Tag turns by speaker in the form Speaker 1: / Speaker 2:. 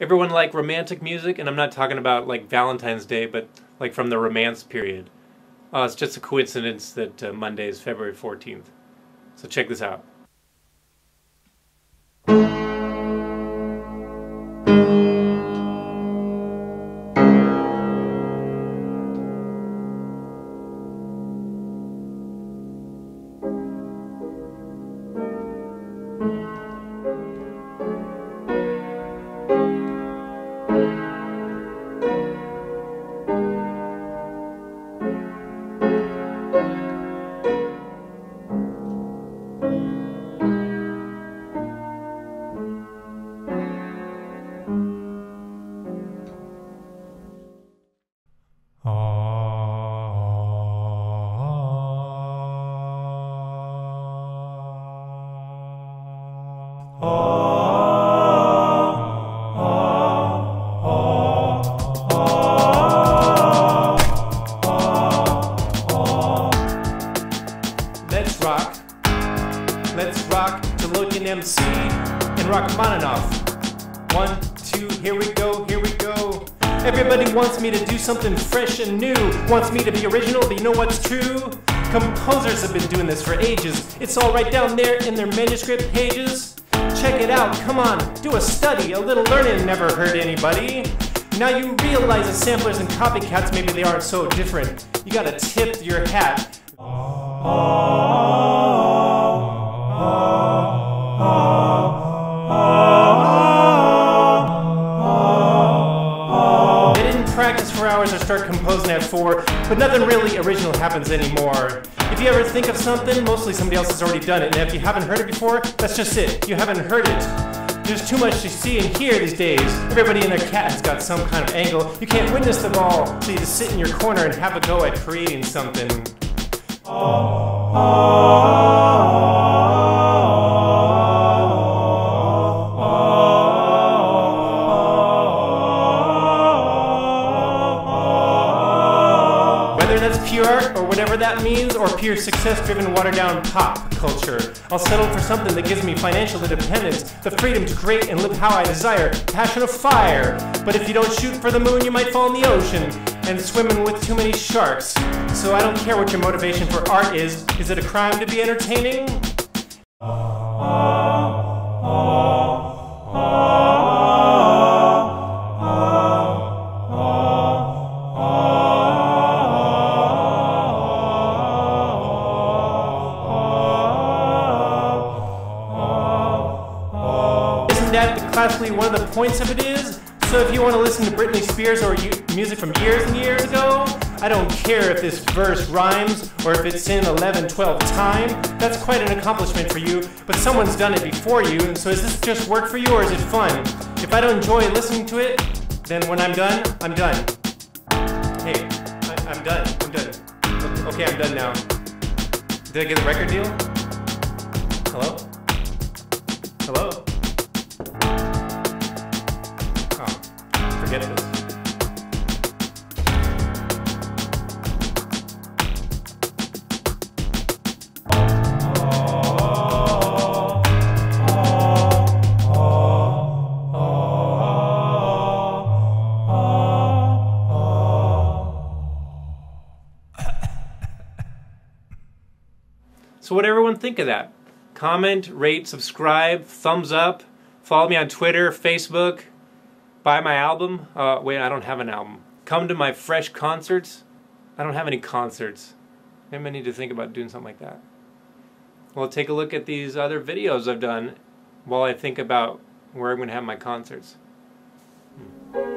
Speaker 1: Everyone like romantic music, and I'm not talking about like Valentine's Day, but like from the Romance period. Uh, it's just a coincidence that uh, Monday is February 14th. So check this out. Let's rock to Logan MC and Rachmaninoff. One, two, here we go, here we go. Everybody wants me to do something fresh and new. Wants me to be original, but you know what's true? Composers have been doing this for ages. It's all right down there in their manuscript pages. Check it out, come on, do a study. A little learning never hurt anybody. Now you realize that samplers and copycats, maybe they aren't so different. You gotta tip your hat. They hours or start composing at four, but nothing really original happens anymore. If you ever think of something, mostly somebody else has already done it, and if you haven't heard it before, that's just it. You haven't heard it. There's too much to see and hear these days. Everybody and their cat has got some kind of angle. You can't witness them all, so you just sit in your corner and have a go at creating something. Whether that's pure art or whatever that means, or pure success driven, watered down pop culture, I'll settle for something that gives me financial independence, the freedom to create and live how I desire, passion of fire. But if you don't shoot for the moon, you might fall in the ocean and swimming with too many sharks. So I don't care what your motivation for art is. Is it a crime to be entertaining? Classically one of the points of it is? So if you want to listen to Britney Spears or you, music from years and years ago, I don't care if this verse rhymes or if it's in 11, 12 time. That's quite an accomplishment for you, but someone's done it before you, and so is this just work for you or is it fun? If I don't enjoy listening to it, then when I'm done, I'm done. Hey, I, I'm done. I'm done. Okay, I'm done now. Did I get a record deal? Hello? Hello? So, what everyone think of that? Comment, rate, subscribe, thumbs up, follow me on Twitter, Facebook, buy my album. Uh, wait, I don't have an album. Come to my fresh concerts. I don't have any concerts. Maybe I need to think about doing something like that. Well, take a look at these other videos I've done while I think about where I'm going to have my concerts. Hmm.